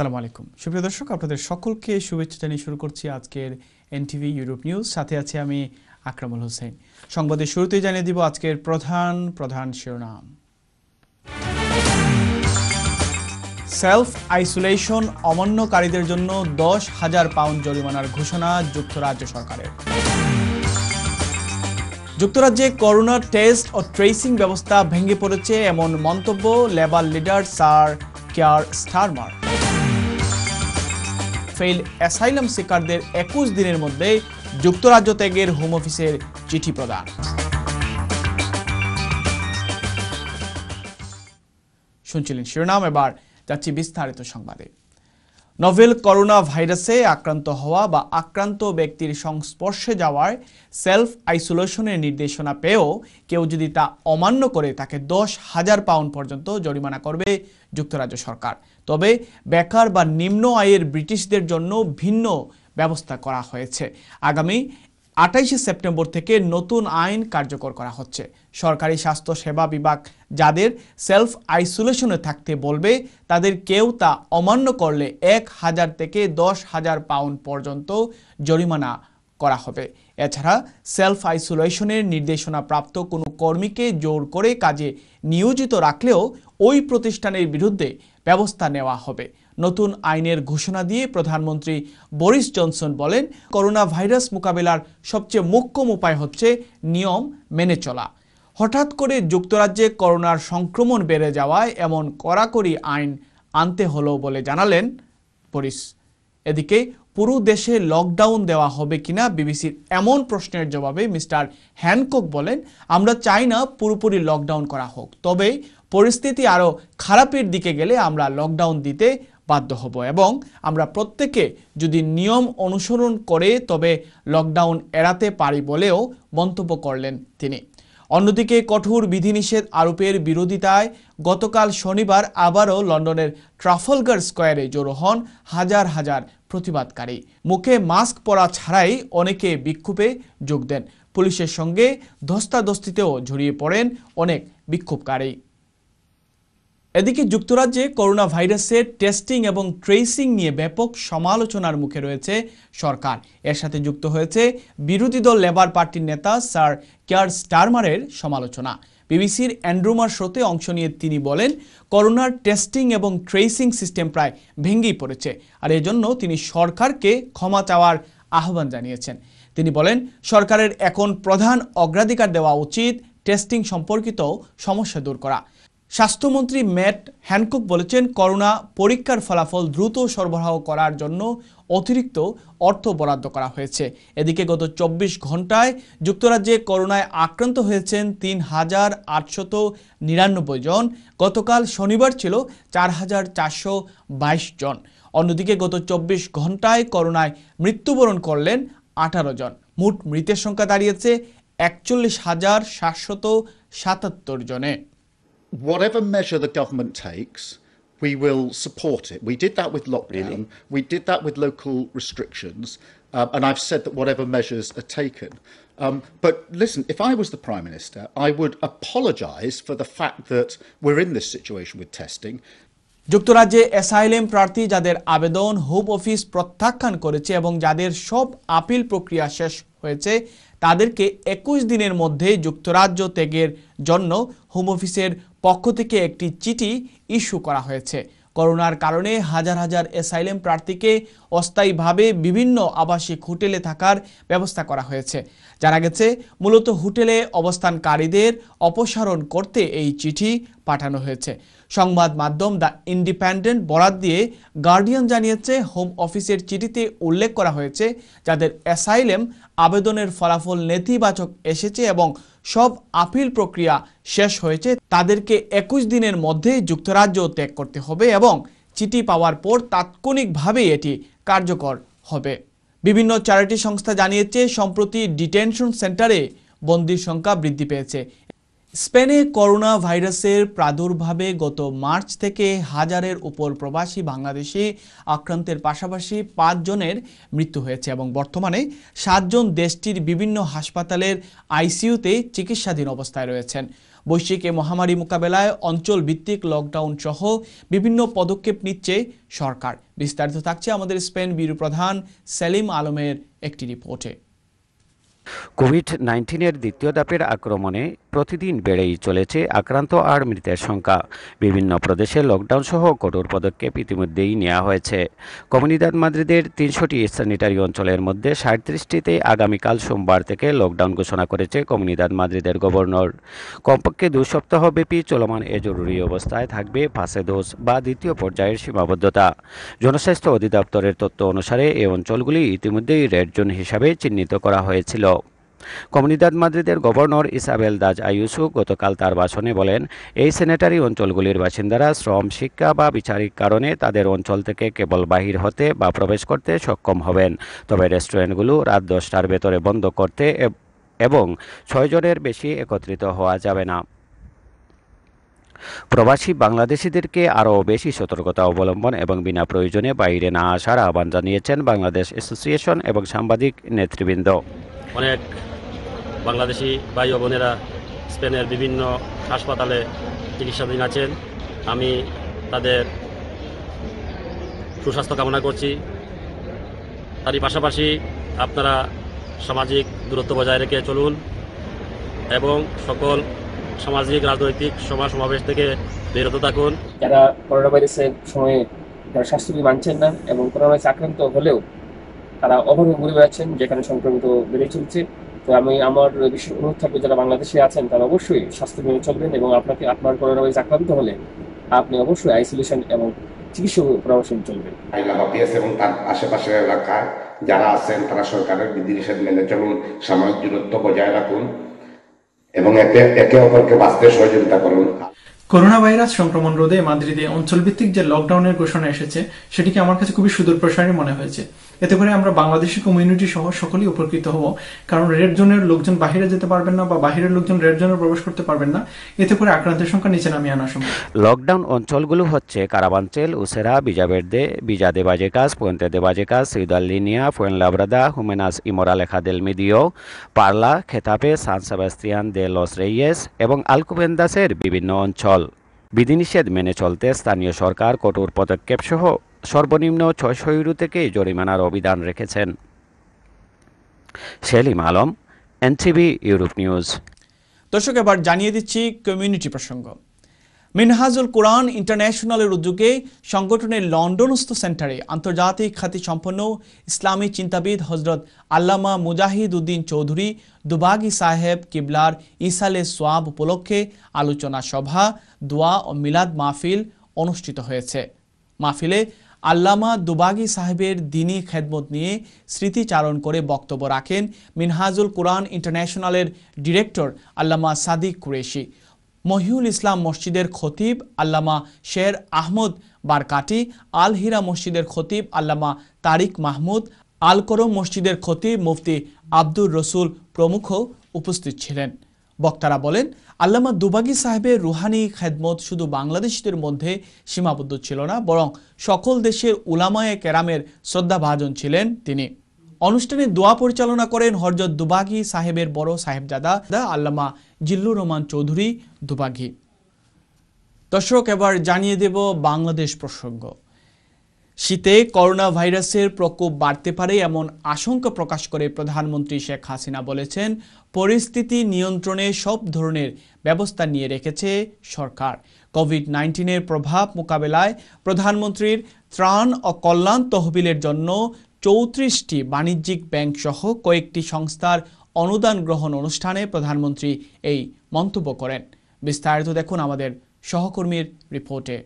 আসসালামু আলাইকুম। সুপ্রিয় দর্শক, আপনাদের সকলকে শুভেচ্ছা জানিয়ে শুরু করছি আজকের এনটিভি ইউরোপ নিউজ। সাথে আছি আমি আকরামুল হোসেন। সংবাদের শুরুতেই জানিয়ে দিব আজকের প্রধান প্রধান শিরোনাম। সেলফ আইসোলেশন অমান্যকারীদের জন্য দশ হাজার পাউন্ড জরিমানার ঘোষণা যুক্তরাজ্য সরকারের। যুক্তরাজ্যে করোনা টেস্ট ও ট্রেসিং ব্যবস্থা ভেঙে পড়েছে এমন মন্তব্য labour leader sir Keir Starmer. Fail asylum সিকারদের একুশ দিনের মধ্যে যুক্তরাজ্য ত্যাগের হোম অফিসের চিঠি প্রদান। শুনছিলেন শিরোনাম, এবার যাচ্ছি বিস্তারিত সংবাদে। নভেল করোনা ভাইরাসে আক্রান্ত হওয়া বা আক্রান্ত ব্যক্তির সংস্পর্শে যাওয়ার সেলফ আইসোলেশনের নির্দেশনা পেয়েও কেউ যদি তা অমান্য করে তাকে দশ হাজার পাউন্ড পর্যন্ত জরিমানা করবে যুক্তরাজ্য সরকার। তবে বেকার বা নিম্ন আয়ের ব্রিটিশদের জন্য ভিন্ন ব্যবস্থা করা হয়েছে। আগামী আটাইশে সেপ্টেম্বর থেকে নতুন আইন কার্যকর করা হচ্ছে। সরকারি স্বাস্থ্য সেবা বিভাগ যাদের সেলফ আইসোলেশনে থাকতে বলবে, তাদের কেউ তা অমান্য করলে এক হাজার থেকে দশ হাজার পাউন্ড পর্যন্ত জরিমানা করা হবে। এছাড়া সেলফ আইসোলেশনের নির্দেশনা প্রাপ্ত কোনো কর্মীকে জোর করে কাজে নিয়োজিত রাখলেও ওই প্রতিষ্ঠানের বিরুদ্ধে ব্যবস্থা নেওয়া হবে। নতুন আইনের ঘোষণা দিয়ে প্রধানমন্ত্রী বরিস জনসন বলেন করোনা ভাইরাস মোকাবেলার সবচেয়ে মোক্ষম উপায় হচ্ছে নিয়ম মেনে চলা। হঠাৎ করে যুক্তরাজ্যে করোনার সংক্রমণ বেড়ে যাওয়ায় এমন কড়াকড়ি আইন আনতে হলো বলে জানালেন বরিস। এদিকে পুরো দেশে লকডাউন দেওয়া হবে কিনা বিবিসির এমন প্রশ্নের জবাবে মিস্টার হ্যানকক বলেন, আমরা চাই না পুরোপুরি লকডাউন করা হোক, তবে পরিস্থিতি আরও খারাপের দিকে গেলে আমরা লকডাউন দিতে বাধ্য হব এবং আমরা প্রত্যেকে যদি নিয়ম অনুসরণ করে তবে লকডাউন এড়াতে পারি বলেও মন্তব্য করলেন তিনি। অন্যদিকে কঠোর বিধিনিষেধ আরোপের বিরোধিতায় গতকাল শনিবার আবারও লন্ডনের ট্রাফলগার স্কোয়ারে জড়ো হন হাজার হাজার প্রতিবাদকারী। মুখে মাস্ক পরা ছাড়াই অনেকে বিক্ষোভে যোগ দেন। পুলিশের সঙ্গে ধস্তাধস্তিতেও জড়িয়ে পড়েন অনেক বিক্ষোভকারী। এদিকে যুক্তরাজ্যে করোনা ভাইরাসের টেস্টিং এবং ট্রেসিং নিয়ে ব্যাপক সমালোচনার মুখে রয়েছে সরকার। এর সাথে যুক্ত হয়েছে বিরোধী দল লেবার পার্টির নেতা স্যার কেয়ার স্টারমারের সমালোচনা। বিবিসির অ্যান্ড্রুমার শোতে অংশ নিয়ে তিনি বলেন, করোনার টেস্টিং এবং ট্রেসিং সিস্টেম প্রায় ভেঙেই পড়েছে, আর এজন্য তিনি সরকারকে ক্ষমা চাওয়ার আহ্বান জানিয়েছেন। তিনি বলেন, সরকারের এখন প্রধান অগ্রাধিকার দেওয়া উচিত টেস্টিং সম্পর্কিত সমস্যা দূর করা। স্বাস্থ্যমন্ত্রী ম্যাট হ্যানকুক বলেছেন, করোনা পরীক্ষার ফলাফল দ্রুত সরবরাহ করার জন্য অতিরিক্ত অর্থ বরাদ্দ করা হয়েছে। এদিকে গত চব্বিশ ঘন্টায় যুক্তরাজ্যে করোনায় আক্রান্ত হয়েছেন তিন হাজার আটশত নিরানব্বই জন। গতকাল শনিবার ছিল চার হাজার চারশো বাইশ জন। অন্যদিকে গত চব্বিশ ঘন্টায় করোনায় মৃত্যুবরণ করলেন আঠারো জন। মোট মৃতের সংখ্যা দাঁড়িয়েছে একচল্লিশ হাজার সাতশত সাতাত্তর জনে। Whatever measure the government takes, we will support it. We did that with lockdown. We did that with local restrictions. Um, and I've said that whatever measures are taken. Um, but listen, if I was the Prime Minister, I would apologise for the fact that we're in this situation with testing. যুক্তরাজ্যে asylum প্রার্থী যাদের আবেদন home office প্রত্যাখ্যান করেছে এবং যাদের সব appeal প্রক্রিয়া শেষ হয়েছে তাদেরকে একুশ দিনের মধ্যে যুক্তরাজ্য ত্যাগের জন্য হোম অফিসের পক্ষ থেকে একটি চিঠি ইস্যু করা হয়েছে। করোনার কারণে হাজার হাজার এসাইলেম প্রার্থীকে অস্থায়ীভাবে বিভিন্ন আবাসিক হোটেলে থাকার ব্যবস্থা করা হয়েছে। জানা গেছে, মূলত হোটেলে অবস্থানকারীদের অপসারণ করতে এই চিঠি পাঠানো হয়েছে। সংবাদ মাধ্যম দ্য ইন্ডিপেন্ডেন্ট বরাত দিয়ে গার্ডিয়ান জানিয়েছে, হোম অফিসের চিঠিতে উল্লেখ করা হয়েছে, যাদের অ্যাসাইলেম আবেদনের ফলাফল নেতিবাচক এসেছে এবং সব আপিল প্রক্রিয়া শেষ হয়েছে, তাদেরকে একুশ দিনের মধ্যে যুক্তরাজ্য ত্যাগ করতে হবে এবং চিঠি পাওয়ার পর তাৎক্ষণিকভাবে এটি কার্যকর হবে। বিভিন্ন চ্যারিটি সংস্থা জানিয়েছে, সম্প্রতি ডিটেনশন সেন্টারে বন্দির সংখ্যা বৃদ্ধি পেয়েছে। স্পেনে করোনা ভাইরাসের প্রাদুর্ভাবে গত মার্চ থেকে হাজারের উপর প্রবাসী বাংলাদেশি আক্রান্তের পাশাপাশি পাঁচজনের মৃত্যু হয়েছে এবং বর্তমানে সাতজন দেশটির বিভিন্ন হাসপাতালের আইসিইউতে চিকিৎসাধীন অবস্থায় রয়েছেন। বৈশ্বিক এ মহামারী মোকাবেলায় অঞ্চল ভিত্তিক লকডাউন সহ বিভিন্ন পদক্ষেপ নিচ্ছে সরকার। বিস্তারিত থাকছে আমাদের স্পেন ব্যুরো প্রধান সেলিম আলমের একটি রিপোর্টে। কোভিড নাইন্টিনের দ্বিতীয় ধাপের আক্রমণে প্রতিদিন বেড়েই চলেছে আক্রান্ত আর মৃতের সংখ্যা। বিভিন্ন প্রদেশে লকডাউন সহ কঠোর পদক্ষেপ ইতিমধ্যেই নেওয়া হয়েছে। কমিউনিদাদ মাদ্রিদের তিনশোটি স্যানিটারি অঞ্চলের মধ্যে সাঁত্রিশটিতে আগামীকাল সোমবার থেকে লকডাউন ঘোষণা করেছে কমিউনিদাদ মাদ্রিদের গভর্নর। কমপক্ষে দু সপ্তাহব্যাপী চলমান এ জরুরি অবস্থায় থাকবে ফাঁসে দোষ বা দ্বিতীয় পর্যায়ের সীমাবদ্ধতা। জনস্বাস্থ্য অধিদপ্তরের তথ্য অনুসারে এই অঞ্চলগুলি ইতিমধ্যেই রেড জোন হিসাবে চিহ্নিত করা হয়েছিল। কমিউনিদাদ মাদ্রিদের গভর্নর ইসাবেল দাজ আইউসু গতকাল তার ভাষণে বলেন, এই স্যানিটারি অঞ্চলগুলির বাসিন্দারা শ্রম, শিক্ষা বা বিচারিক কারণে তাদের অঞ্চল থেকে কেবল বাহির হতে বা প্রবেশ করতে সক্ষম হবেন। তবে রেস্টুরেন্টগুলো রাত দশটার ভেতরে বন্ধ করতে এব- এবং ছয়জনের বেশি একত্রিত হওয়া যাবে না। প্রবাসী বাংলাদেশিদেরকে আরও বেশি সতর্কতা অবলম্বন এবং বিনা প্রয়োজনে বাইরে না আসার আহ্বান জানিয়েছেন বাংলাদেশ অ্যাসোসিয়েশন এবং সাংবাদিক নেতৃবৃন্দ। অনেক বাংলাদেশি ভাই বোনেরা স্পেনের বিভিন্ন হাসপাতালে চিকিৎসাধীন আছেন। আমি তাদের সুস্বাস্থ্য কামনা করছি। তারই পাশাপাশি আপনারা সামাজিক দূরত্ব বজায় রেখে চলুন এবং সকল সামাজিক, রাজনৈতিক সভা সমাবেশ থেকে বিরত থাকুন। যারা করোনা ভাইরাসের সময়ে যারা স্বাস্থ্যবিধি মানছেন না এবং করোনা ভাইরাস আক্রান্ত হলেও তারা অভাবে ঘুরে বেড়াচ্ছেন, যেখানে সংক্রমিত বেড়ে চলছে। তো আমি আমার বিশেষ অনুরোধ থাকবে যারা বাংলাদেশে আছেন তারা অবশ্যই স্বাস্থ্য মেনে চলবেন এবং আপনাকে আপনার করোনা ভাইরাস আক্রান্ত হলে আপনি অবশ্যই আইসোলেশন এবং চিকিৎসক পরামর্শ চলবেন। এবং তার আশেপাশের এলাকায় যারা আছেন তারা সরকারের বিধিনিষেধ মেনে চলুন সামাজিক দূরত্ব বজায় রাখুন এবং একে একে অপরকে বাঁচতে সহযোগিতা করুন। করোনা ভাইরাস সংক্রমণ রোধে মাদ্রিদে অঞ্চলভিত্তিক যে লকডাউনের ঘোষণা এসেছে সেটিকে আমার কাছে খুবই সুদূর প্রসারী মনে হয়েছে। এতে করে আমরা বাংলাদেশি কমিউনিটি সহ সকলেই উপকৃত হব। কারণ রেড জোনের লোকজন বাইরে যেতে পারবেন না বা বাইরের লোকজন রেড জোনে প্রবেশ করতে পারবেন না। এতে করে আক্রান্তের সংখ্যা নিচে নামিয়ে আনা সম্ভব। লকডাউন অঞ্চলগুলো হচ্ছে কারাবাঞ্চেল উসেরা বিজাবেরদে বিজা de Vallecas, Ciudad Línea, Fuenlabrada, Jumenas y Moraleja del Medio, Parla Getafe San Sebastian de los Reyes এবং আলকুবেন্দাসের বিভিন্ন অঞ্চল। বিধিনিষেধ মেনে চলতে স্থানীয় সরকার কঠোর পদক্ষেপ সহ সর্বনিম্ন ছয়শো ইউরো থেকে জরিমানার অভিধান রেখেছেন। Selim Alam, NTV Europe news. দর্শক, এবার জানিয়ে দিচ্ছি কমিউনিটি প্রসঙ্গ। মিনহাজুল কোরআন ইন্টারন্যাশনালের উদ্যোগে সংগঠনের লন্ডনস্থ সেন্টারে আন্তর্জাতিক খ্যাতিসম্পন্ন ইসলামী চিন্তাবিদ হজরত আল্লামা মুজাহিদ উদ্দিন চৌধুরী, দুবাগি সাহেব কিবলার ইসালে সোয়াব উপলক্ষে আলোচনা সভা, দোয়া ও মিলাদ মাহফিল অনুষ্ঠিত হয়েছে। মাহফিলে আল্লামা দুবাগি সাহেবের দিনী খেদমত নিয়ে স্মৃতিচারণ করে বক্তব্য রাখেন মিনহাজুল কোরআন ইন্টারন্যাশনালের ডিরেক্টর আল্লামা সাদিক কুরেশি। মহিউল ইসলাম মসজিদের খতিব আল্লামা শের আহমদ বারকাটি আল হিরা মসজিদের খতিব আল্লামা তারিক মাহমুদ আল করম মসজিদের খতিব মুফতি আব্দুর রসুল প্রমুখ উপস্থিত ছিলেন। বক্তারা বলেন, আল্লামা দুবাগি সাহেবের রুহানি খেদমত শুধু বাংলাদেশিদের মধ্যে সীমাবদ্ধ ছিল না, বরং সকল দেশের উলামায়ে কেরামের শ্রদ্ধাভাজন ছিলেন তিনি। অনুষ্ঠানে দোয়া পরিচালনা করেন হরজত দুবাগি সাহেবের বড় সাহেবজাদা আল্লামা জিল্লুর রহমান চৌধুরী দুবাগি। দর্শক, এবার জানিয়ে দেব বাংলাদেশ প্রসঙ্গ। শীতে করোনা ভাইরাসের প্রকোপ বাড়তে পারে এমন আশঙ্কা প্রকাশ করে প্রধানমন্ত্রী শেখ হাসিনা বলেছেন, পরিস্থিতি নিয়ন্ত্রণে সব ধরনের ব্যবস্থা নিয়ে রেখেছে সরকার। কোভিড নাইন্টিনের প্রভাব মোকাবেলায় প্রধানমন্ত্রীর ত্রাণ ও কল্যাণ তহবিলের জন্য চৌত্রিশটি বাণিজ্যিক ব্যাংক সহ কয়েকটি সংস্থার অনুদান গ্রহণ অনুষ্ঠানে প্রধানমন্ত্রী এই মন্তব্য করেন। বিস্তারিত দেখুন আমাদের সহকর্মীর রিপোর্টে।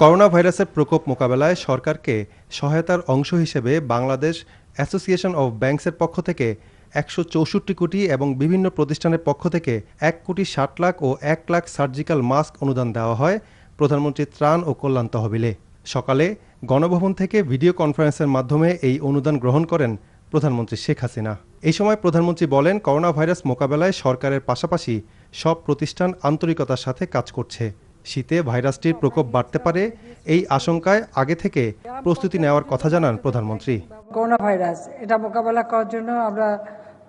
করোনা ভাইরাসের প্রকোপ মোকাবেলায় সরকারকে সহায়তার অংশ হিসেবে বাংলাদেশ অ্যাসোসিয়েশন অব ব্যাংকসের পক্ষ থেকে একশো চৌষট্টি কোটি এবং বিভিন্ন প্রতিষ্ঠানের পক্ষ থেকে এক কোটি ষাট লাখ ও এক লাখ সার্জিক্যাল মাস্ক অনুদান দেওয়া হয় প্রধানমন্ত্রী ত্রাণ ও কল্যাণ তহবিলে। সকালে গণভবন থেকে ভিডিও কনফারেন্সের মাধ্যমে এই অনুদান গ্রহণ করেন প্রধানমন্ত্রী শেখ হাসিনা। এই সময় প্রধানমন্ত্রী বলেন করোনা ভাইরাস মোকাবেলায় সরকারের পাশাপাশি সব প্রতিষ্ঠান আন্তরিকতার সাথে কাজ করছে। শীতে ভাইরাসটির প্রকোপ বাড়তে পারে এই আশঙ্কায় আগে থেকে প্রস্তুতি নেওয়ার কথা জানান প্রধানমন্ত্রী। করোনা ভাইরাস এটা মোকাবেলা করার জন্য আমরা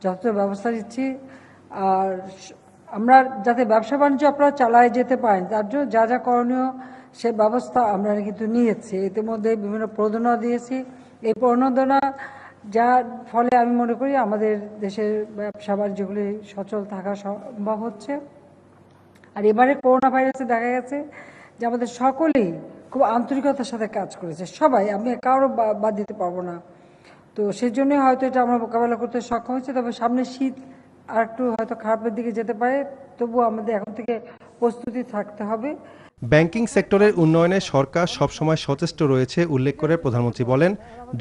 যথেষ্ট ব্যবস্থা নিচ্ছি, আর আমরা যাতে ব্যবসা বাণিজ্য আপনারা চালায় যেতে পারেন, তার জন্য যা যা করণীয় সে ব্যবস্থা আমরা কিন্তু নিয়েছি। ইতিমধ্যে বিভিন্ন প্রণোদনা দিয়েছি। এই প্রণোদনা যার ফলে আমি মনে করি আমাদের দেশের ব্যবসা বাণিজ্যগুলি সচল থাকা সম্ভব হচ্ছে। আর এবারে করোনা ভাইরাসে দেখা গেছে যে আমাদের সকলেই খুব আন্তরিকতার সাথে কাজ করেছে। সবাই আমি কারও বাদ দিতে পারব না। তো সেই জন্যই হয়তো এটা আমরা মোকাবেলা করতে সক্ষম হয়েছে তবে সামনে শীত আর একটু হয়তো খারাপের দিকে যেতে পারে তবুও আমাদের এখন থেকে প্রস্তুতি থাকতে হবে। ব্যাংকিং সেক্টরের উন্নয়নে সরকার সবসময় সচেষ্ট রয়েছে উল্লেখ করে প্রধানমন্ত্রী বলেন।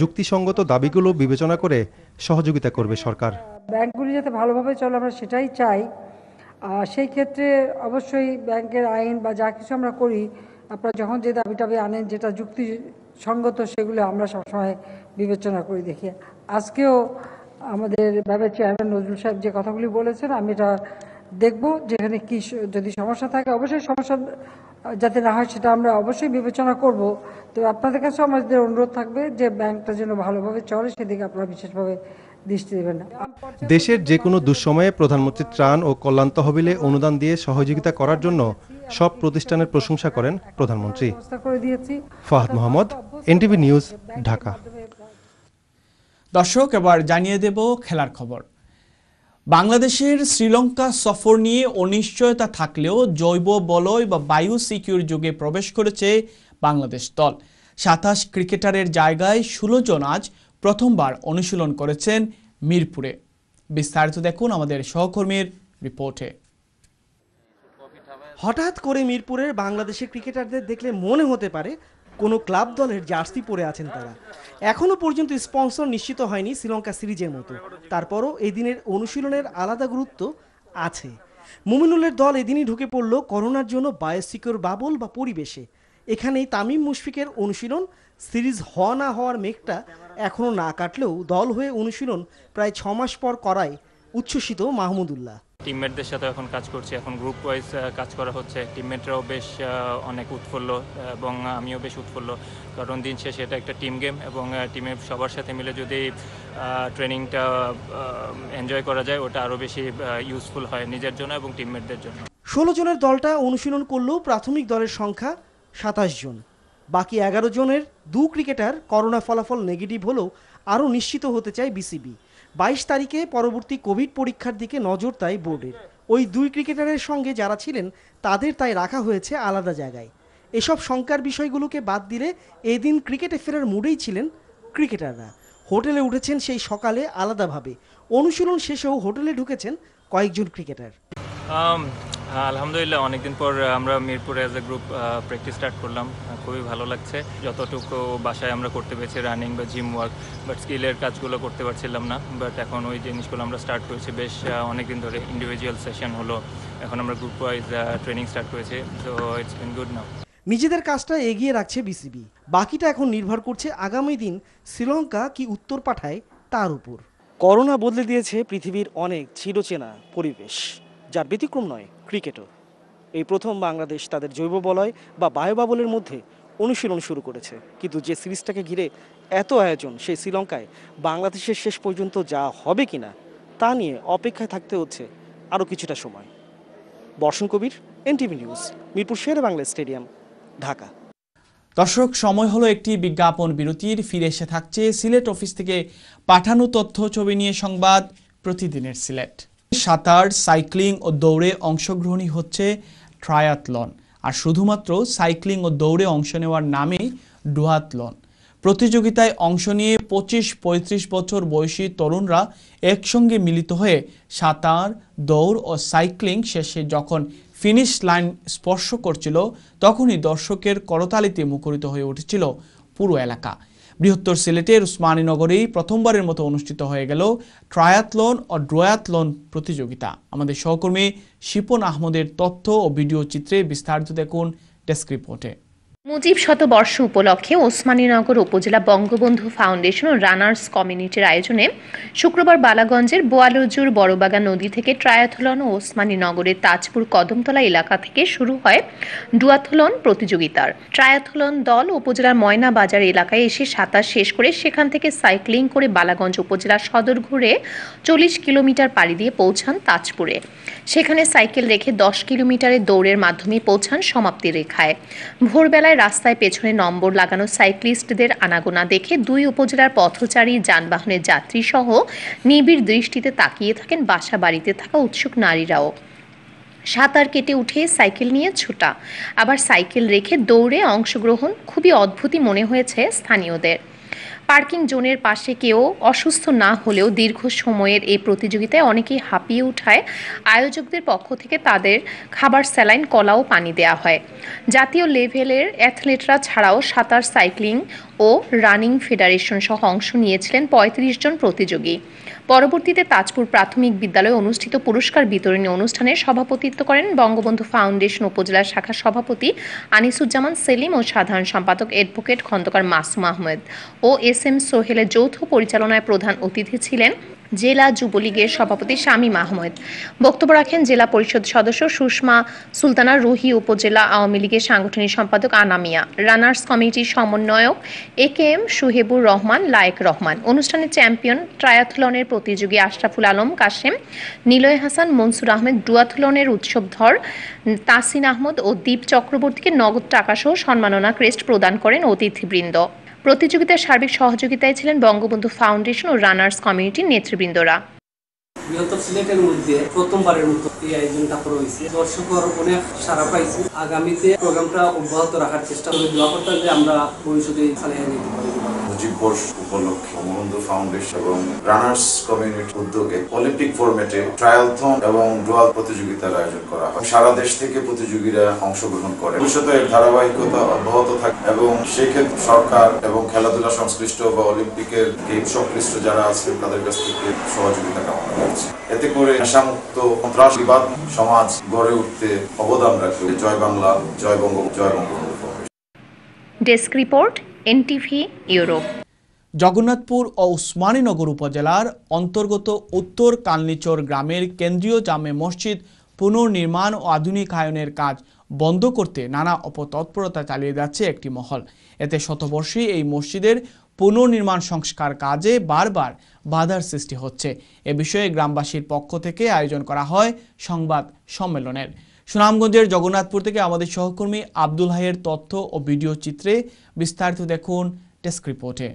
যুক্তিসঙ্গত দাবিগুলো বিবেচনা করে সহযোগিতা করবে সরকার। ব্যাংকগুলি যাতে ভালোভাবে চলে আমরা সেটাই চাই। সেই ক্ষেত্রে অবশ্যই ব্যাংকের আইন বা যা কিছু আমরা করি, আপনারা যখন যে দাবি টাবি আনেন, যেটা যুক্তিসঙ্গত, সেগুলো আমরা সবসময় বিবেচনা করি, দেখি। আজকেও আমাদের ব্যাবের চেয়ারম্যান নজরুল সাহেব যে কথাগুলি বলেছেন, আমি এটা দেখব, যেখানে কি যদি সমস্যা থাকে, অবশ্যই সমস্যা, যাতে না হয় সেটা আমরা অবশ্যই বিবেচনা করব। তো আপনাদের কাছে আমাদের অনুরোধ থাকবে যে ব্যাংকটা যেন ভালোভাবে চলে, সেদিকে আপনারা বিশেষভাবে দৃষ্টি দেবেন না। দেশের যে কোনো দুঃসময়ে প্রধানমন্ত্রী ত্রাণ ও কল্যাণ তহবিলে অনুদান দিয়ে সহযোগিতা করার জন্য সব প্রতিষ্ঠানের প্রশংসা করেন প্রধানমন্ত্রী। Fahad Mohammad NTV news Dhaka. দর্শক এবার জানিয়ে দেব খেলার খবর। বাংলাদেশের শ্রীলঙ্কা সফর নিয়ে অনিশ্চয়তা থাকলেও জৈব বলয় বা বায়ু সিকিউর যুগে প্রবেশ করেছে বাংলাদেশ দল। সাতাশ ক্রিকেটারের জায়গায় ষোলো জন আজ প্রথমবার অনুশীলন করেছেন মিরপুরে। বিস্তারিত দেখুন আমাদের সহকর্মীর রিপোর্টে। হঠাৎ করে মিরপুরের বাংলাদেশের ক্রিকেটারদের দেখলে মনে হতে পারে কোনো ক্লাব দলের জার্সি পরে আছেন তারা। এখনও পর্যন্ত স্পন্সর নিশ্চিত হয়নি শ্রীলঙ্কা সিরিজের মতো। তারপরও এই দিনের অনুশীলনের আলাদা গুরুত্ব আছে। মুমিনুলের দল এদিনই ঢুকে পড়ল করোনার জন্য বায়োসিকিউর বাবল বা পরিবেশে। এখানেই তামিম মুশফিকের অনুশীলন সিরিজ হওয়া না হওয়ার মেঘটা এখনও না কাটলেও দল হয়ে অনুশীলন প্রায় ছ মাস পর করায় উচ্ছ্বসিত মাহমুদুল্লাহ। টিমমেটদের সাথে এখন কাজ করছি। এখন গ্রুপ ওয়াইজ কাজ করা হচ্ছে। টিমমেটরাও বেশ অনেক উৎফুল্ল এবং আমিও বেশ উৎফুল্ল। কারণ দিন শেষে এটা একটা টিম গেম এবং টিমের সবার সাথে মিলে যদি ট্রেনিংটা এনজয় করা যায় ওটা আরও বেশি ইউজফুল হয় নিজের জন্য এবং টিমমেটদের জন্য। ষোলো জনের দলটা অনুশীলন করলেও প্রাথমিক দলের সংখ্যা সাতাশ জন। বাকি এগারো জনের দু ক্রিকেটার করোনা ফলাফল নেগেটিভ হলেও আরও নিশ্চিত হতে চায় বিসিবি। বাইশ তারিখে পরবর্তী কোভিড পরীক্ষার দিকে নজর তাই বোর্ডের। ওই দুই ক্রিকেটারের সঙ্গে যারা ছিলেন, তাদের তাই রাখা হয়েছে আলাদা জায়গায়। এসব শঙ্কার বিষয়গুলোকে বাদ দিলে এদিন ক্রিকেটে ফেরার মুডেই ছিলেন ক্রিকেটাররা। হোটেলে উঠেছেন সেই সকালে আলাদাভাবে। অনুশীলন শেষেও হোটেলে ঢুকেছেন কয়েকজন ক্রিকেটার। আম, আলহামদুলিল্লাহ। অনেকদিন পর আমরা মিরপুরে as a group practice start করলাম। খুবই ভালো লাগছে। যতটুকু বাসায় আমরা করতে পেরেছি রানিং বা জিম ওয়ার্ক বাট স্কিলের কাজগুলো করতে পারছিলাম না। বাট এখন ওই জিনিসগুলো আমরা স্টার্ট করেছি। বেশ অনেক দিন ধরে ইন্ডিভিজুয়াল সেশন হলো। এখন আমরা গ্রুপ ওয়াইজ ট্রেনিং স্টার্ট করেছি। তো ইটস বিন গুড নাও নিজেদের কাজটা এগিয়ে রাখছে বিসিবি বাকিটা এখন নির্ভর করছে আগামী দিন শ্রীলঙ্কা কি উত্তর পাঠায় তার উপর। করোনা বদলে দিয়েছে পৃথিবীর অনেক চিরচেনা পরিবেশ যার ব্যতিক্রম নয় ক্রিকেটও। এই প্রথম বাংলাদেশ তাদের জৈব বলয় বা বায়ুবাবলের মধ্যে অনুশীলন শুরু করেছে। কিন্তু যে সিরিজটাকে ঘিরে এত আয়োজন সেই শ্রীলঙ্কায় বাংলাদেশের শেষ পর্যন্ত যা হবে কিনা তা নিয়ে অপেক্ষায় থাকতে হচ্ছে আরও কিছুটা সময়। Barshan Kabir, NTV news, Mirpur Sher Bangla stadium, Dhaka. দর্শক, সময় হলো একটি বিজ্ঞাপন বিরতির। ফিরে এসে থাকছে সিলেট অফিস থেকে পাঠানো তথ্য, ছবি নিয়ে সংবাদ প্রতিদিনের সিলেট। সাঁতার, সাইক্লিং ও দৌড়ে অংশগ্রহণই হচ্ছে ট্রায়াথলন। আর শুধুমাত্র সাইক্লিং ও দৌড়ে অংশ নেওয়ার নামেই ডুয়াথলন। প্রতিযোগিতায় অংশ নিয়ে পঁচিশ, পঁয়ত্রিশ বছর বয়সী তরুণরা একসঙ্গে মিলিত হয়ে সাঁতার, দৌড় ও সাইক্লিং শেষে যখন ফিনিশ লাইন স্পর্শ করছিল, তখনই দর্শকের করতালিতে মুখরিত হয়ে উঠেছিল পুরো এলাকা। বৃহত্তর সিলেটের উসমানীনগরেই প্রথমবারের মতো অনুষ্ঠিত হয়ে গেল ট্রায়াথলন ও ড্রয়াথলন প্রতিযোগিতা। আমাদের সহকর্মী শিপন আহমদের তথ্য ও ভিডিও চিত্রে বিস্তারিত দেখুন ডেস্ক রিপোর্টে। মুজিব শতবর্ষ উপলক্ষে ওসমানীনগর উপজেলা বঙ্গবন্ধু ফাউন্ডেশন ও রানার্স কমিউনিটির আয়োজনে শুক্রবার বালাগঞ্জের বোয়ালজুর বড়বাগা নদী থেকে ট্রায়াথলন ও ওসমানীনগরের তাজপুর কদমতলা এলাকা থেকে শুরু হয় ডুয়াথলন প্রতিযোগিতার। ট্রায়াথলন দল উপজেলার ময়না বাজার এলাকায় এসে সাঁতার শেষ করে সেখান থেকে সাইক্লিং করে বালাগঞ্জ উপজেলার সদর ঘুরে চল্লিশ কিলোমিটার পাড়ি দিয়ে পৌঁছান তাজপুরে। সেখানে সাইকেল রেখে দশ কিলোমিটারের দৌড়ের মাধ্যমে পৌঁছান সমাপ্তি রেখায়। ভোরবেলায় রাস্তায় পেছনে নম্বর লাগানো সাইক্লিস্টদের আনাগোনা দেখে দুই উপজেলার পথচারী, যানবাহনের যাত্রী সহ নিবিড় দৃষ্টিতে তাকিয়ে থাকেন বাসা বাড়িতে থাকা উৎসুক নারীরাও। সাঁতার কেটে উঠে সাইকেল নিয়ে ছোটা। আবার সাইকেল রেখে দৌড়ে অংশগ্রহণ খুবই অদ্ভুতই মনে হয়েছে স্থানীয়দের। পার্কিং জোনের পাশে কেউ অসুস্থ না হলেও দীর্ঘ সময়ের এই প্রতিযোগিতায় অনেকেই হাঁপিয়ে উঠায়। আয়োজকদের পক্ষ থেকে তাদের খাবার, স্যালাইন, কলাও পানি দেওয়া হয়। জাতীয় লেভেলের অ্যাথলেটরা ছাড়াও সাঁতার, সাইক্লিং ও রানিং ফেডারেশন সহ অংশ নিয়েছিলেন পঁয়ত্রিশ জন প্রতিযোগী। পরবর্তীতে তাজপুর প্রাথমিক বিদ্যালয়ে অনুষ্ঠিত পুরস্কার বিতরণী অনুষ্ঠানে সভাপতিত্ব করেন বঙ্গবন্ধু ফাউন্ডেশন উপজেলা শাখা সভাপতি আনিসুজ্জামান সেলিম ও সাধারণ সম্পাদক অ্যাডভোকেট খন্দকার মাসুম আহমেদ। ও এস এম সোহেলের যৌথ পরিচালনায় প্রধান অতিথি ছিলেন জেলা যুবলীগের সভাপতি শামীম আহমেদ। বক্তব্য রাখেন জেলা পরিষদ সদস্য সুষমা সুলতানা রুহি, উপজেলা আওয়ামী লীগের সাংগঠনিক সম্পাদক আনামিয়া রানার্স কমিটির সমন্বয়ক A K M Suhebur Rahman, Layek Rahman. অনুষ্ঠানে চ্যাম্পিয়ন ট্রায়াথলনের প্রতিযোগী আশরাফুল আলম, কাশেম নিলয় হাসান, মনসুর আহমেদ ডুয়াথলনের উৎসবধর তাসিন আহমদ ও দীপ চক্রবর্তীকে নগদ টাকাসহ সম্মাননা ক্রেস্ট প্রদান করেন অতিথিবৃন্দ। প্রতিযোগিতার সার্বিক সহযোগিতায় ছিলেন বঙ্গবন্ধু ফাউন্ডেশন ও রানার্স কমিউনিটির নেতৃবৃন্দরা। সিলেটের মধ্যে প্রথমবারের মতো এই আয়োজনটা করা হয়েছে। অনেক সারা পাইছে। আগামীতে প্রোগ্রামটা অব্যাহত রাখার চেষ্টা করে দোয়া করতাম যে আমরা ভবিষ্যতে চালিয়ে নিতে পারি। মুজিব বর্ষ উপলক্ষে বঙ্গবন্ধু ফাউন্ডেশন এবং রানার্স কমিউনিটি উদ্যোগে অলিম্পিক ফরম্যাটে ট্রায়ালথন এবং ডুয়াল প্রতিযোগিতার আয়োজন করা হয়। সারা দেশ থেকে প্রতিযোগীরা অংশগ্রহণ করে। ভবিষ্যতে এর ধারাবাহিকতা অব্যাহত থাকে এবং সেক্ষেত্রে সরকার এবং খেলাধুলা সংশ্লিষ্ট বা অলিম্পিকের গেম সংশ্লিষ্ট যারা আছে, তাদের কাছ থেকে সহযোগিতা কামনা করছে। এতে করে নেশামুক্ত সন্ত্রাসবাদ সমাজ গড়ে উঠতে অবদান রাখবে জয় বাংলা, জয় বঙ্গ, জয় Bangabandhu desk report NTV Europe. Jagannathpur ও উসমানীনগর উপজেলার অন্তর্গত উত্তর কালনিচর গ্রামের কেন্দ্রীয় জামে মসজিদ পুনর্নির্মাণ ও আধুনিকায়নের কাজ বন্ধ করতে নানা অপতৎপরতা চালিয়ে যাচ্ছে একটি মহল। এতে শতবর্ষী এই মসজিদের পুনর্নির্মাণ সংস্কার কাজে বারবার বাধার সৃষ্টি হচ্ছে। এ বিষয়ে গ্রামবাসীর পক্ষ থেকে আয়োজন করা হয় সংবাদ সম্মেলনের। সুনামগঞ্জের জগন্নাথপুর থেকে আমাদের সহকর্মী আব্দুল হাইয়ের তথ্য ও ভিডিও চিত্রে বিস্তারিত দেখুন ডেস্ক রিপোর্টে।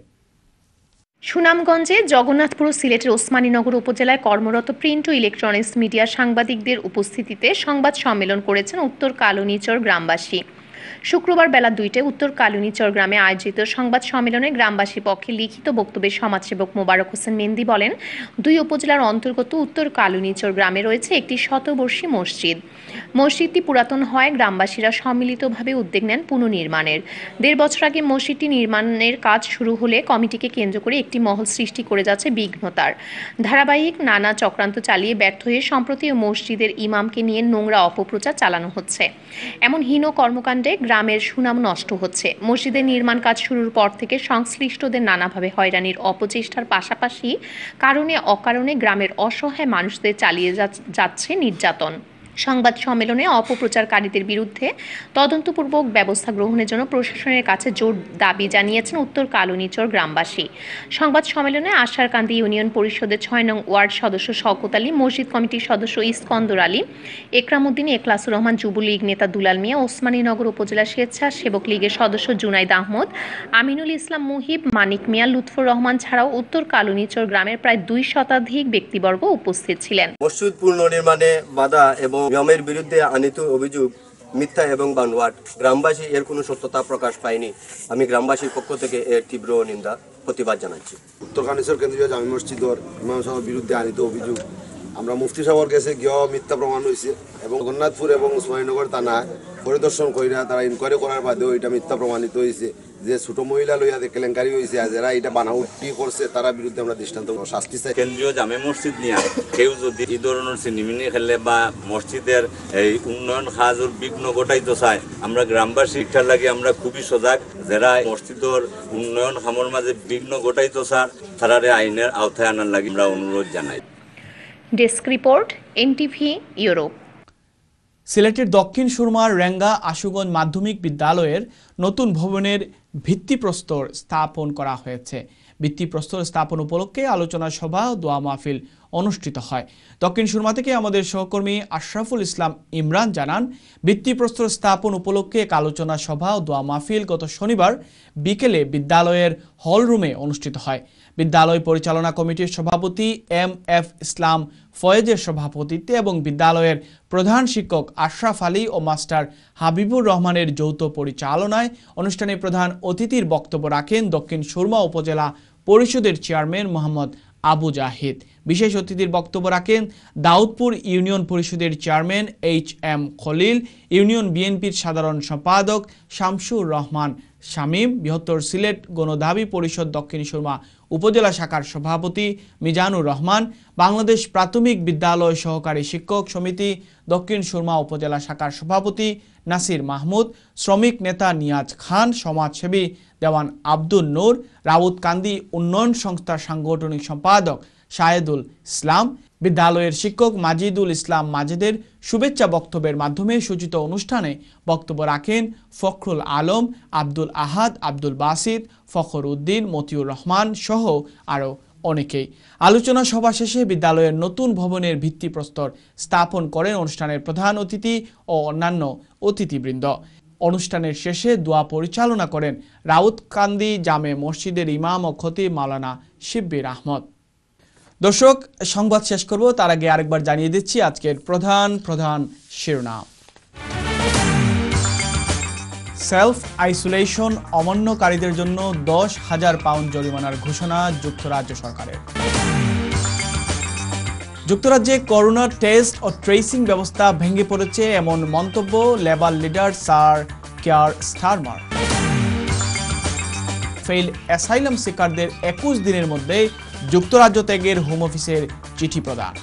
সুনামগঞ্জে জগন্নাথপুর সিলেটের ওসমানীনগর উপজেলায় কর্মরত প্রিন্ট ও ইলেকট্রনিক্স মিডিয়া সাংবাদিকদের উপস্থিতিতে সংবাদ সম্মেলন করেছেন উত্তর কালনিচর গ্রামবাসী। শুক্রবার বেলা দুইটায় উত্তর কালুনিচর গ্রামে আয়োজিত সংবাদ সম্মেলনে গ্রামবাসীর পক্ষে লিখিত বক্তব্যে সমাজসেবক মোবারক হোসেন মেন্দি বলেন, দুই উপজেলার অন্তর্গত উত্তর কালুনিচর গ্রামে রয়েছে একটি শতবর্ষী মসজিদ। মসজিদটি পুরাতন হয় গ্রামবাসীরা সম্মিলিতভাবে উদ্যোগ নেন পুনর্নির্মাণের। দেড় বছর আগে মসজিদটি নির্মাণের কাজ শুরু হলে কমিটিকে কেন্দ্র করে একটি মহল সৃষ্টি করে যাচ্ছে বিঘ্নতার। ধারাবাহিক নানা চক্রান্ত চালিয়ে ব্যর্থ হয়ে সম্প্রতি মসজিদের ইমামকে নিয়ে নোংরা অপপ্রচার চালানো হচ্ছে। এমন হীন কর্মকাণ্ডে গ্রামের সুনাম নষ্ট হচ্ছে। মসজিদের নির্মাণ কাজ শুরুর পর থেকে সংশ্লিষ্টদের নানাভাবে হয়রানির অপচেষ্টার পাশাপাশি কারণে অকারণে গ্রামের অসহায় মানুষদের চালিয়ে যাচ্ছে নির্যাতন। সংবাদ সম্মেলনে অপপ্রচারকারীদের বিরুদ্ধে তদন্তপূর্বক ব্যবস্থা গ্রহণের জন্য প্রশাসনের কাছে জোর দাবি জানিয়েছেন উত্তর কালুনিচর গ্রামবাসী। সংবাদ সম্মেলনে আশারকান্দি ইউনিয়ন পরিষদের ছয় নং ওয়ার্ড সদস্য শওকত আলী, মসজিদ কমিটির সদস্য ইস্কন্দর আলী, একরামুদ্দিন একলাসুর রহমান, যুবলীগ নেতা দুলাল মিয়া ওসমানীনগর উপজেলা স্বেচ্ছাসেবক লীগের সদস্য জুনাইদ আহমদ, আমিনুল ইসলাম মুহিব, মানিক মিয়া, লুৎফর রহমান ছাড়াও উত্তর কালুনিচর গ্রামের প্রায় দুই শতাধিক ব্যক্তিবর্গ উপস্থিত ছিলেন। মসজিদ পুনর্নির্মাণে বাধা এবং নিয়মের বিরুদ্ধে আনিত অভিযোগ, মিথ্যা এবং বানোয়াট। গ্রামবাসী এর কোনো সত্যতা প্রকাশ পায়নি। আমি গ্রামবাসীর পক্ষ থেকে এর তীব্র নিন্দা, প্রতিবাদ জানাচ্ছি। উত্তরকানেশ্বর কেন্দ্রীয় জামি মসজিদর ইমাম বিরুদ্ধে আনিত অভিযোগ। আমরা মুফতি সাহেবের কাছে গিয়েও মিথ্যা প্রমাণ হয়েছে এবং জগন্নাথপুর এবং উসমানীনগর থানা পরিদর্শন কইরা তারা ইনকোয়ারি করার বাদেও এটা মিথ্যা প্রমাণিত হয়েছে যে ছোট মহিলা লইয়া যে কেলেঙ্কারি হয়েছে আর যারা এটা বানাউটি করছে তারা বিরুদ্ধে আমরা দৃষ্টান্ত শাস্তি চাই। কেন্দ্রীয় জামে মসজিদ নিয়ে কেউ যদি এই ধরনের সিনেমিনি খেলে বা মসজিদের এই উন্নয়ন কাজের বিঘ্ন ঘটাইতে চায় আমরা গ্রামবাসী শিক্ষার লাগে আমরা খুবই সজাগ। যারা মসজিদের উন্নয়ন খামর মাঝে বিঘ্ন ঘটাইতে চান তারারে আইনের আওতায় আনার লাগে আমরা অনুরোধ জানাই। Desk report NTV Europe. সিলেটের দক্ষিণ সুরমার রেঙ্গা আশুগঞ্জ মাধ্যমিক বিদ্যালয়ের নতুন ভবনের ভিত্তিপ্রস্তর স্থাপন করা হয়েছে। ভিত্তিপ্রস্তর স্থাপন উপলক্ষে আলোচনা সভা দোয়া মাহফিল অনুষ্ঠিত হয়। দক্ষিণ সুরমা থেকে আমাদের সহকর্মী আশরাফুল ইসলাম ইমরান জানান, ভিত্তিপ্রস্তর স্থাপন উপলক্ষে এক আলোচনা সভা ও দোয়া মাহফিল গত শনিবার বিকেলে বিদ্যালয়ের হল রুমে অনুষ্ঠিত হয়। বিদ্যালয় পরিচালনা কমিটির সভাপতি এম এফ ইসলাম ফয়েজের সভাপতিত্বে এবং বিদ্যালয়ের প্রধান শিক্ষক আশরাফ আলী ও মাস্টার হাবিবুর রহমানের যৌথ পরিচালনায় অনুষ্ঠানে প্রধান অতিথির বক্তব্য রাখেন দক্ষিণ সুরমা উপজেলা পরিষদের চেয়ারম্যান মোহাম্মদ আবু জাহিদ। বিশেষ অতিথির বক্তব্য রাখেন দাউদপুর ইউনিয়ন পরিষদের chairman H M Khalil, union বিএনপির সাধারণ সম্পাদক শামসুর রহমান শামীম, বৃহত্তর সিলেট গণদাবি পরিষদ দক্ষিণ সুরমা উপজেলা শাখার সভাপতি মিজানুর রহমান, বাংলাদেশ প্রাথমিক বিদ্যালয় সহকারী শিক্ষক সমিতি দক্ষিণ সুরমা উপজেলা শাখার সভাপতি নাসির মাহমুদ, শ্রমিক নেতা নিয়াজ খান, সমাজসেবী দেওয়ান আব্দুল নূর রাউতকান্দি উন্নয়ন সংস্থার সাংগঠনিক সম্পাদক শাহেদুল ইসলাম বিদ্যালয়ের শিক্ষক মাজিদুল ইসলাম মাজেদের শুভেচ্ছা বক্তব্যের মাধ্যমে সূচিত অনুষ্ঠানে বক্তব্য রাখেন ফখরুল আলম, আব্দুল আহাদ, আব্দুল বাসিদ, ফখর উদ্দিন, মতিউর রহমান সহ আরও অনেকেই। আলোচনা সভা শেষে বিদ্যালয়ের নতুন ভবনের ভিত্তিপ্রস্তর স্থাপন করেন অনুষ্ঠানের প্রধান অতিথি ও অন্যান্য অতিথিবৃন্দ। অনুষ্ঠানের শেষে দোয়া পরিচালনা করেন রাউতকান্দি জামে মসজিদের ইমাম ও খতিব মাওলানা শিব্বির আহমদ। দর্শক, সংবাদ শেষ করব। তার আগে আরেকবার জানিয়ে দিচ্ছি আজকের প্রধান প্রধান শিরোনাম। সেলফ আইসোলেশন অমান্যকারীদের জন্য দশ হাজার পাউন্ড জরিমানার ঘোষণা যুক্তরাজ্য সরকারের। যুক্তরাজ্যে করোনা টেস্ট ও ট্রেসিং ব্যবস্থা ভেঙে পড়েছে এমন মন্তব্য Labour leader sir Keir Starmer. Fail asylum সিকারদের একুশ দিনের মধ্যে যুক্তরাজ্য ত্যাগের হোম অফিসের চিঠি প্রদান।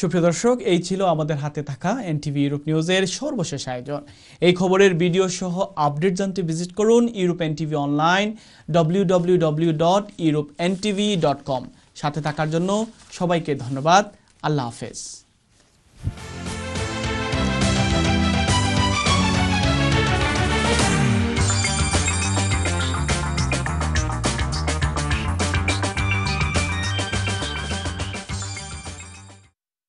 সুপ্রিয় দর্শক, এই ছিল আমাদের হাতে থাকা এনটিভি ইউরোপ নিউজের সর্বশেষ আয়োজন। এই খবরের ভিডিও সহ আপডেট জানতে ভিজিট করুন Europe NTV online W dot Europe dot com সাথে থাকার জন্য সবাইকে ধন্যবাদ। আল্লাহ হাফেজ।